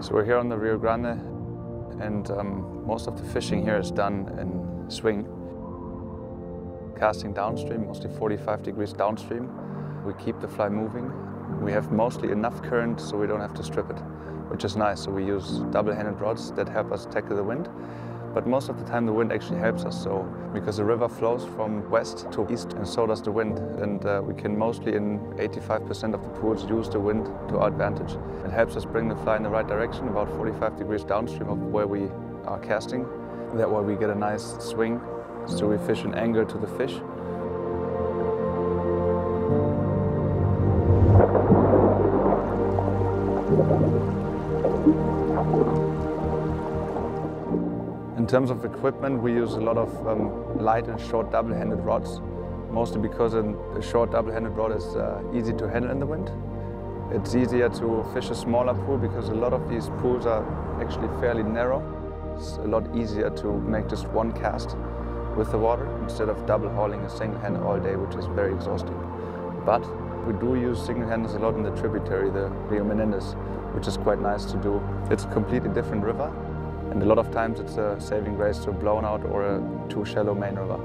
So we're here on the Rio Grande and um, most of the fishing here is done in swing. Casting downstream, mostly 45 degrees downstream. We keep the fly moving. We have mostly enough current so we don't have to strip it, which is nice. So we use double-handed rods that help us tackle the wind. But most of the time the wind actually helps us so because the river flows from west to east and so does the wind and uh, we can mostly in 85% of the pools use the wind to our advantage. It helps us bring the fly in the right direction about 45 degrees downstream of where we are casting. That way we get a nice swing so we fish an angle to the fish. In terms of equipment, we use a lot of um, light and short double-handed rods, mostly because a short double-handed rod is uh, easy to handle in the wind. It's easier to fish a smaller pool because a lot of these pools are actually fairly narrow. It's a lot easier to make just one cast with the water instead of double hauling a single hand all day, which is very exhausting. But we do use single handers a lot in the tributary, the Rio Menendez, which is quite nice to do. It's a completely different river, and a lot of times it's a saving grace to a blown out or a too shallow main river.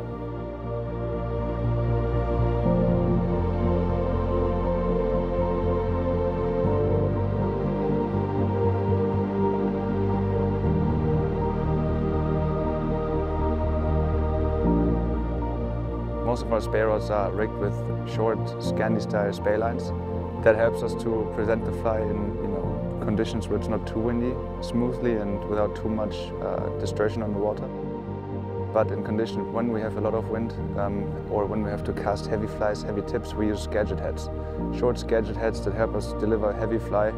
Most of our spey rods are rigged with short Scandi-style spey lines. That helps us to present the fly in you know, conditions where it's not too windy, smoothly and without too much uh, distortion on the water. But in conditions when we have a lot of wind um, or when we have to cast heavy flies, heavy tips, we use Skagit heads. Short Skagit heads that help us deliver heavy fly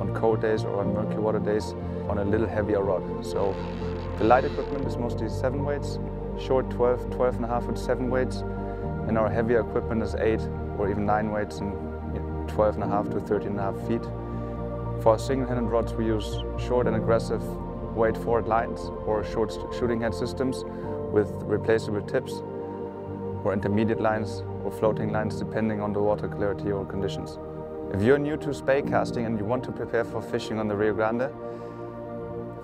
on cold days or on murky water days on a little heavier rod. So the light equipment is mostly seven weights, short 12, 12 and a half with seven weights, and our heavier equipment is eight or even nine weights and 12 and a half to 13 and a half feet. For single-handed rods, we use short and aggressive weight forward lines or short shooting head systems with replaceable tips or intermediate lines or floating lines depending on the water clarity or conditions. If you're new to spey casting and you want to prepare for fishing on the Rio Grande,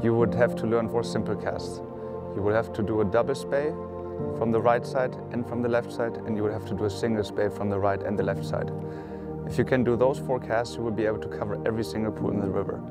you would have to learn four simple casts. You will have to do a double spey from the right side and from the left side, and you will have to do a single spey from the right and the left side. If you can do those forecasts, you will be able to cover every single pool in the river.